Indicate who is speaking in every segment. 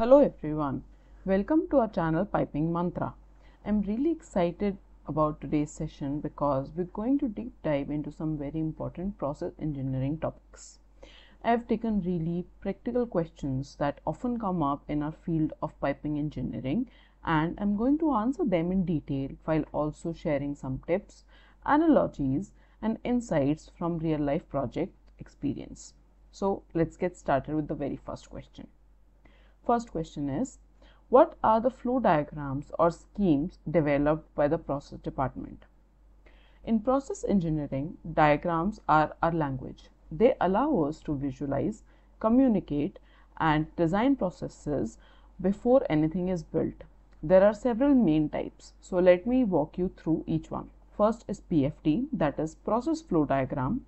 Speaker 1: Hello everyone, welcome to our channel Piping Mantra. I'm really excited about today's session because we're going to deep dive into some very important process engineering topics. I've taken really practical questions that often come up in our field of piping engineering and I'm going to answer them in detail while also sharing some tips, analogies and insights from real life project experience. So let's get started with the very first question. First question is What are the flow diagrams or schemes developed by the process department? In process engineering, diagrams are our language. They allow us to visualize, communicate, and design processes before anything is built. There are several main types, so let me walk you through each one. First is PFD, that is process flow diagram.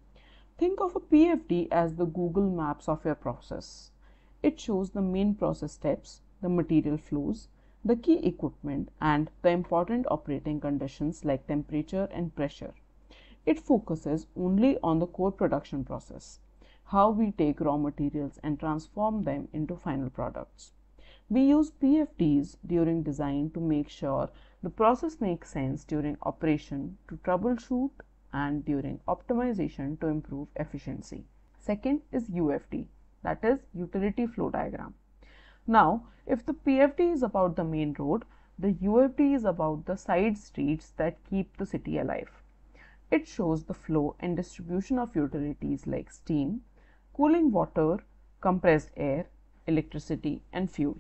Speaker 1: Think of a PFD as the Google Maps of your process. It shows the main process steps, the material flows, the key equipment, and the important operating conditions like temperature and pressure. It focuses only on the core production process, how we take raw materials and transform them into final products. We use PFDs during design to make sure the process makes sense during operation to troubleshoot and during optimization to improve efficiency. Second is UFD, that is utility flow diagram. Now, if the PFD is about the main road, the UFD is about the side streets that keep the city alive. It shows the flow and distribution of utilities like steam, cooling water, compressed air, electricity, and fuel.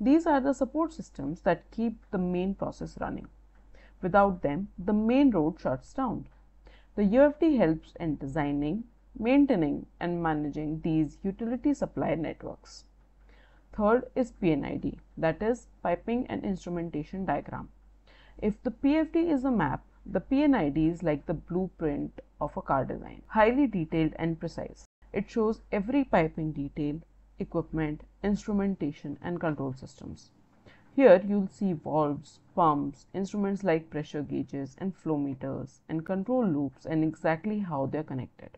Speaker 1: These are the support systems that keep the main process running. Without them, the main road shuts down. The UFD helps in designing, maintaining, and managing these utility supply networks. Third is P&ID, that is Piping and Instrumentation Diagram. If the PFD is a map, the P&ID is like the blueprint of a car design, highly detailed and precise. It shows every piping detail, equipment, instrumentation, and control systems. Here you'll see valves, pumps, instruments like pressure gauges and flow meters, and control loops and exactly how they're connected.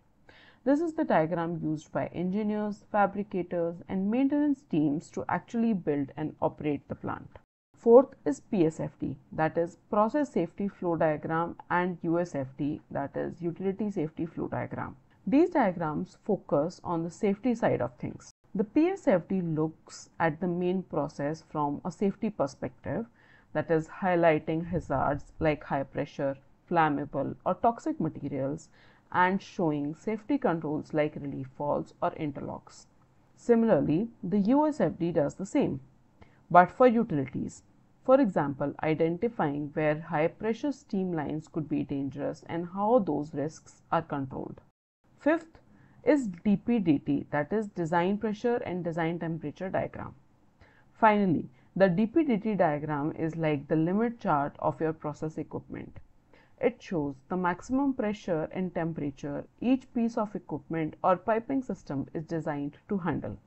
Speaker 1: This is the diagram used by engineers, fabricators, and maintenance teams to actually build and operate the plant. Fourth is PSFD, that is Process Safety Flow Diagram, and USFD, that is Utility Safety Flow Diagram. These diagrams focus on the safety side of things. The PSFD looks at the main process from a safety perspective, that is, highlighting hazards like high pressure, flammable, or toxic materials, and showing safety controls like relief valves or interlocks. Similarly, the USFD does the same, but for utilities. For example, identifying where high pressure steam lines could be dangerous and how those risks are controlled. Fifth, is DPDT that is design pressure and design temperature diagram. Finally, the DPDT diagram is like the limit chart of your process equipment. It shows the maximum pressure and temperature each piece of equipment or piping system is designed to handle.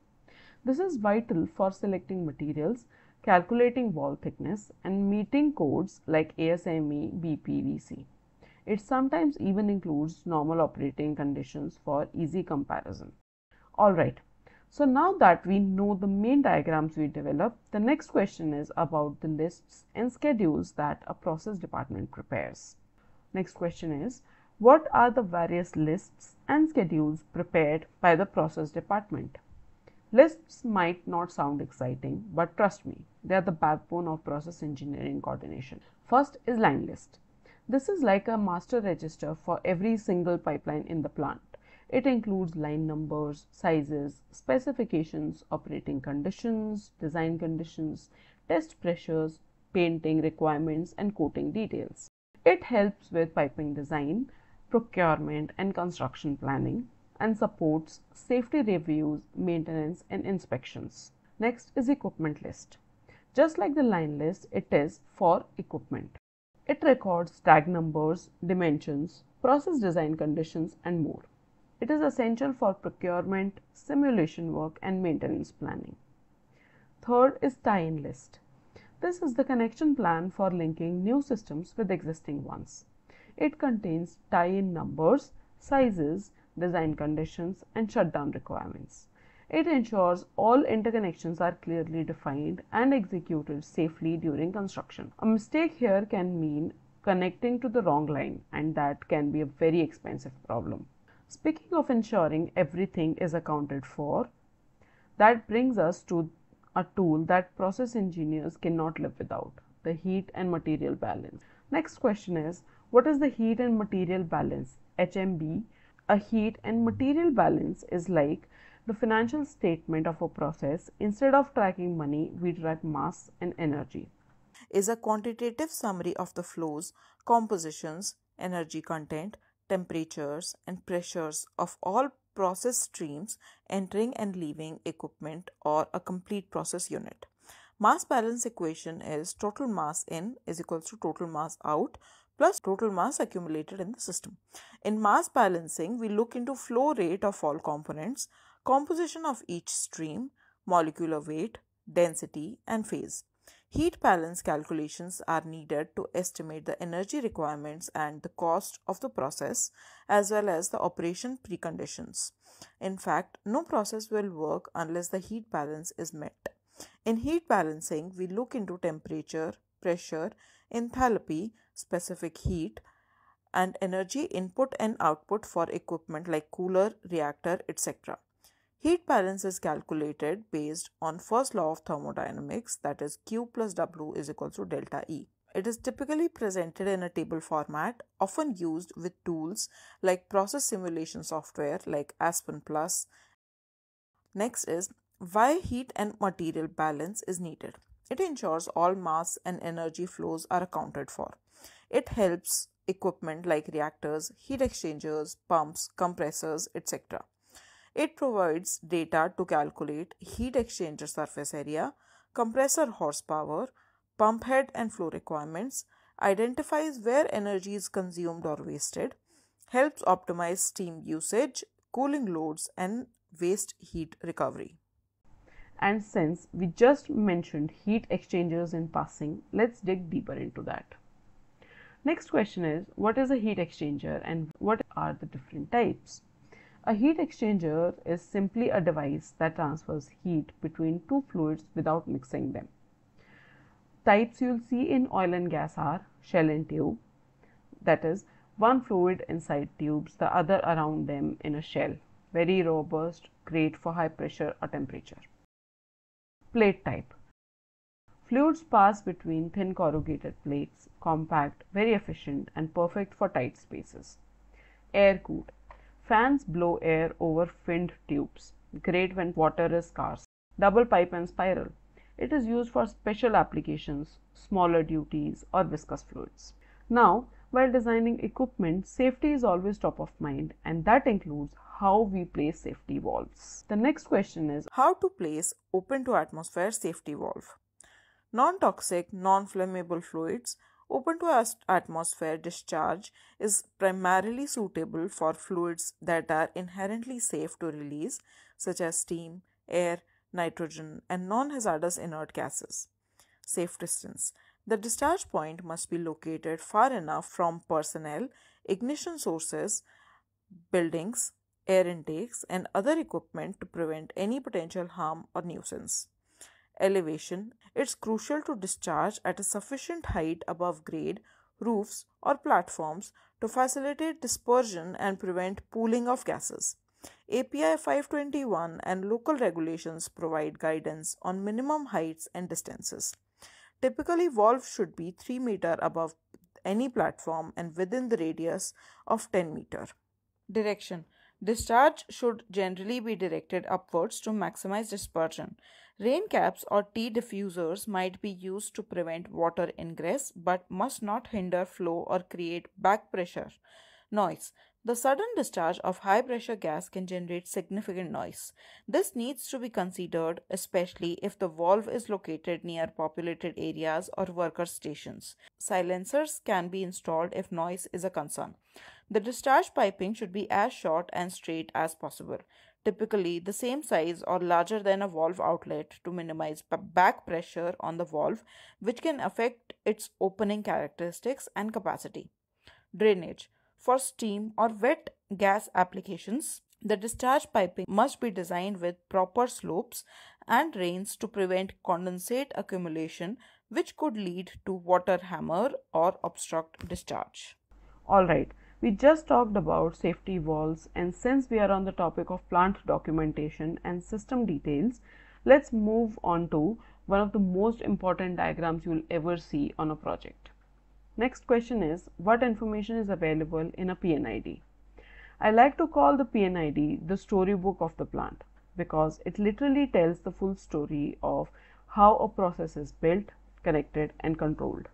Speaker 1: This is vital for selecting materials, calculating wall thickness and meeting codes like ASME BPVC. It sometimes even includes normal operating conditions for easy comparison. Alright, so now that we know the main diagrams we develop, the next question is about the lists and schedules that a process department prepares. Next question is, what are the various lists and schedules prepared by the process department? Lists might not sound exciting, but trust me, they are the backbone of process engineering coordination. First is line list. This is like a master register for every single pipeline in the plant. It includes line numbers, sizes, specifications, operating conditions, design conditions, test pressures, painting requirements, and coating details. It helps with piping design, procurement, and construction planning and supports safety reviews, maintenance, and inspections. Next is equipment list. Just like the line list, it is for equipment. It records tag numbers, dimensions, process design conditions, and more. It is essential for procurement, simulation work, and maintenance planning. Third is tie-in list. This is the connection plan for linking new systems with existing ones. It contains tie-in numbers, sizes, design conditions, and shutdown requirements. It ensures all interconnections are clearly defined and executed safely during construction. A mistake here can mean connecting to the wrong line, and that can be a very expensive problem. Speaking of ensuring everything is accounted for, that brings us to a tool that process engineers cannot live without the heat and material balance. Next question is What is the heat and material balance? HMB. A heat and material balance is like the financial statement of a process. Instead of tracking money, we track mass and energy.
Speaker 2: Is a quantitative summary of the flows, compositions, energy content, temperatures, and pressures of all process streams entering and leaving equipment or a complete process unit. Mass balance equation is total mass in is equals to total mass out plus total mass accumulated in the system. In mass balancing, we look into flow rate of all components, composition of each stream, molecular weight, density, and phase. Heat balance calculations are needed to estimate the energy requirements and the cost of the process as well as the operation preconditions. In fact, no process will work unless the heat balance is met. In heat balancing, we look into temperature, pressure, enthalpy, specific heat, and energy input and output for equipment like cooler, reactor, etc. Heat balance is calculated based on first law of thermodynamics that is Q plus W is equal to delta E. It is typically presented in a table format, often used with tools like process simulation software like Aspen Plus. Next is why heat and material balance is needed. It ensures all mass and energy flows are accounted for. It helps equipment like reactors, heat exchangers, pumps, compressors, etc. It provides data to calculate heat exchanger surface area, compressor horsepower, pump head and flow requirements, identifies where energy is consumed or wasted, helps optimize steam usage, cooling loads, and waste heat recovery.
Speaker 1: And since we just mentioned heat exchangers in passing, let's dig deeper into that. Next question is What is a heat exchanger and what are the different types? A heat exchanger is simply a device that transfers heat between two fluids without mixing them. Types you'll see in oil and gas are shell and tube, that is, one fluid inside tubes, the other around them in a shell. Very robust, great for high pressure or temperature. Plate type. Fluids pass between thin corrugated plates, compact, very efficient, and perfect for tight spaces. Air cooled. Fans blow air over finned tubes, great when water is scarce. Double pipe and spiral. It is used for special applications, smaller duties, or viscous fluids. Now, while designing equipment, safety is always top of mind, and that includes how we place safety valves. The next question is
Speaker 2: How to place open to atmosphere safety valve? Non toxic, non flammable fluids Open to atmosphere discharge is primarily suitable for fluids that are inherently safe to release, such as steam, air, nitrogen, and non hazardous inert gases. Safe distance. The discharge point must be located far enough from personnel, ignition sources, buildings, air intakes, and other equipment to prevent any potential harm or nuisance elevation, it's crucial to discharge at a sufficient height above grade, roofs, or platforms to facilitate dispersion and prevent pooling of gases. API 521 and local regulations provide guidance on minimum heights and distances. Typically, valves should be 3 meter above any platform and within the radius of 10 meter. Direction Discharge should generally be directed upwards to maximize dispersion. Rain caps or T diffusers might be used to prevent water ingress but must not hinder flow or create back pressure. Noise. The sudden discharge of high pressure gas can generate significant noise. This needs to be considered, especially if the valve is located near populated areas or worker stations. Silencers can be installed if noise is a concern. The discharge piping should be as short and straight as possible typically the same size or larger than a valve outlet to minimize back pressure on the valve, which can affect its opening characteristics and capacity. Drainage for steam or wet gas applications, The discharge piping must be designed with proper slopes and drains to prevent condensate accumulation, which could lead to water hammer or obstruct discharge.
Speaker 1: Alright, we just talked about safety valves, and since we are on the topic of plant documentation and system details, let's move on to one of the most important diagrams you'll ever see on a project. Next question is what information is available in a P&ID? I like to call the P&ID the storybook of the plant because it literally tells the full story of how a process is built, connected and controlled.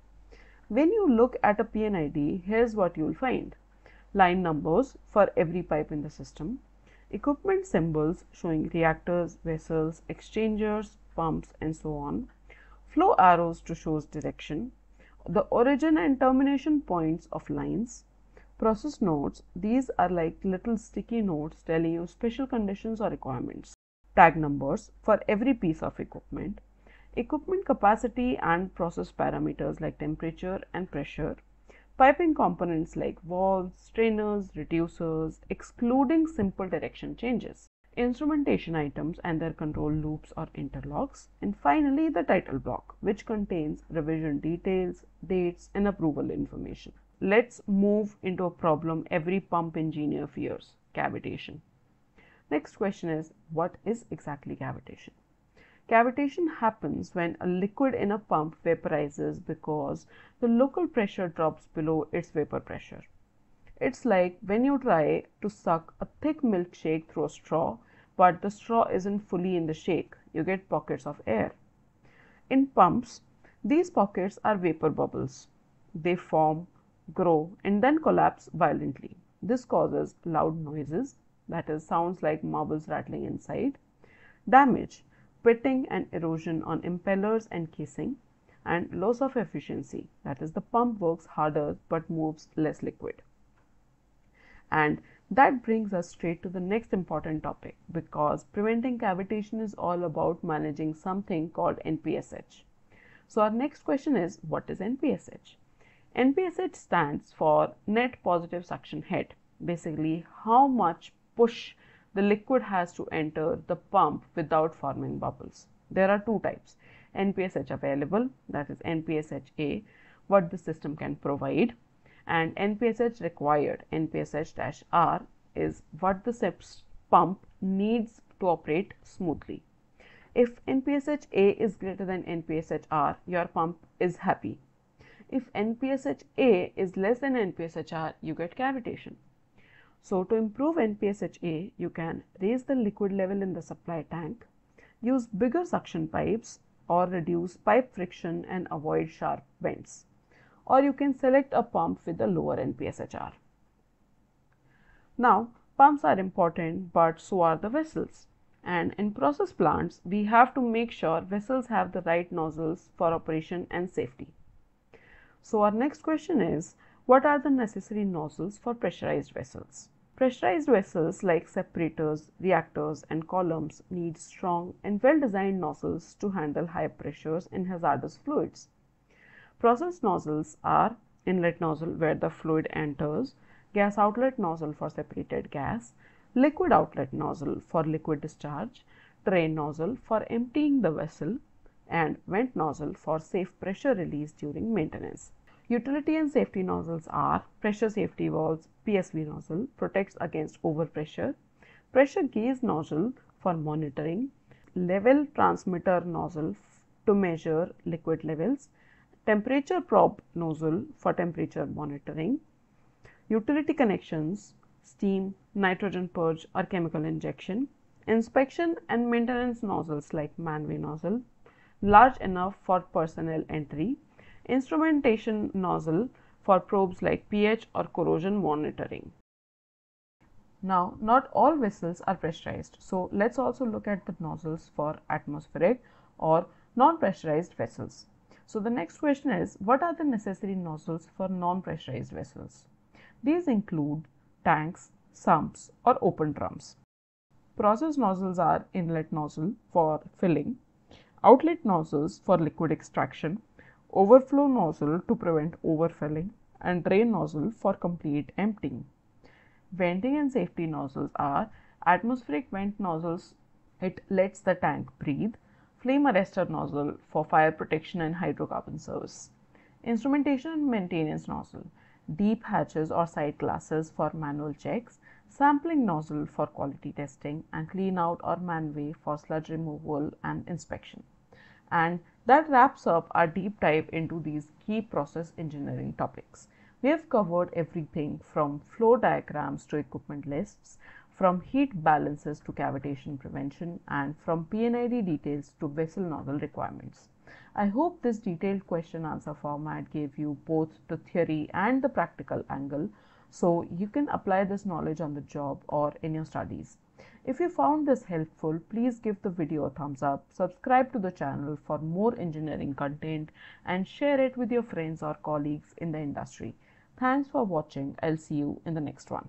Speaker 1: When you look at a P&ID, here's what you'll find. Line numbers for every pipe in the system, equipment symbols showing reactors, vessels, exchangers, pumps and so on, flow arrows to show direction, the origin and termination points of lines, Process notes, these are like little sticky notes telling you special conditions or requirements. Tag numbers for every piece of equipment. Equipment capacity and process parameters like temperature and pressure. Piping components like valves, strainers, reducers, excluding simple direction changes. Instrumentation items and their control loops or interlocks. And finally, the title block, which contains revision details, dates, and approval information let's move into a problem every pump engineer fears cavitation. Next question is what is exactly cavitation? Cavitation happens when a liquid in a pump vaporizes because the local pressure drops below its vapor pressure. It's like when you try to suck a thick milkshake through a straw, but the straw isn't fully in the shake, you get pockets of air. In pumps, these pockets are vapor bubbles. They form grow, and then collapse violently. This causes loud noises, that is, sounds like marbles rattling inside, damage, pitting and erosion on impellers and casing, and loss of efficiency, that is, the pump works harder but moves less liquid. And that brings us straight to the next important topic because preventing cavitation is all about managing something called NPSH. So, our next question is what is NPSH? NPSH stands for net positive suction head, basically how much push the liquid has to enter the pump without forming bubbles. There are two types NPSH available, that is NPSH-A, what the system can provide, and NPSH required, NPSH-R, is what the pump needs to operate smoothly. If NPSH-A is greater than NPSH-R, your pump is happy if NPSH-A is less than NPSH-R, you get cavitation. So, to improve NPSH-A, you can raise the liquid level in the supply tank, use bigger suction pipes or reduce pipe friction and avoid sharp bends. Or you can select a pump with a lower NPSH-R. Now, pumps are important, but so are the vessels. And in process plants, we have to make sure vessels have the right nozzles for operation and safety. So, our next question is what are the necessary nozzles for pressurized vessels? Pressurized vessels like separators, reactors and columns need strong and well designed nozzles to handle high pressures and hazardous fluids. Process nozzles are inlet nozzle where the fluid enters, gas outlet nozzle for separated gas, liquid outlet nozzle for liquid discharge, drain nozzle for emptying the vessel, and vent nozzle for safe pressure release during maintenance. Utility and safety nozzles are pressure safety valves, PSV nozzle protects against overpressure, pressure gauge nozzle for monitoring, level transmitter nozzle to measure liquid levels, temperature probe nozzle for temperature monitoring, utility connections, steam, nitrogen purge or chemical injection, inspection and maintenance nozzles like manway nozzle, large enough for personnel entry, instrumentation nozzle for probes like pH or corrosion monitoring. Now, not all vessels are pressurized. So, let's also look at the nozzles for atmospheric or non-pressurized vessels. So, the next question is what are the necessary nozzles for non-pressurized vessels? These include tanks, sumps or open drums. Process nozzles are inlet nozzle for filling, outlet nozzles for liquid extraction, overflow nozzle to prevent overfilling, and drain nozzle for complete emptying. Venting and safety nozzles are atmospheric vent nozzles, it lets the tank breathe. Flame arrestor nozzle for fire protection and hydrocarbon service. Instrumentation and maintenance nozzle, dip hatches or sight glasses for manual checks, sampling nozzle for quality testing and clean out or manway for sludge removal and inspection. And that wraps up our deep dive into these key process engineering topics. We have covered everything from flow diagrams to equipment lists, from heat balances to cavitation prevention, and from P&ID details to vessel nozzle requirements. I hope this detailed question answer format gave you both the theory and the practical angle so you can apply this knowledge on the job or in your studies. If you found this helpful, please give the video a thumbs up, subscribe to the channel for more engineering content and share it with your friends or colleagues in the industry. Thanks for watching. I'll see you in the next one.